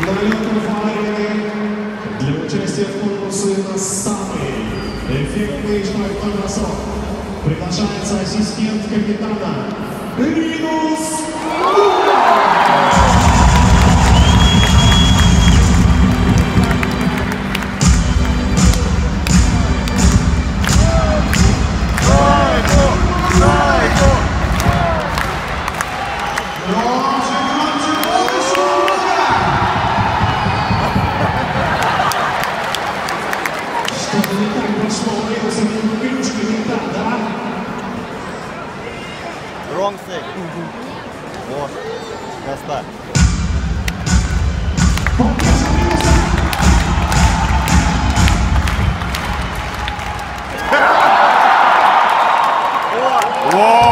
налетом фаеры для участия в конкурсе на самый эффектный штрафной бросок приглашается ассистент капитана Ринус Громче, Что-то не так прошло, Лейлса не игрушка не та, да? Wrong thing. О, Коста. Whoa!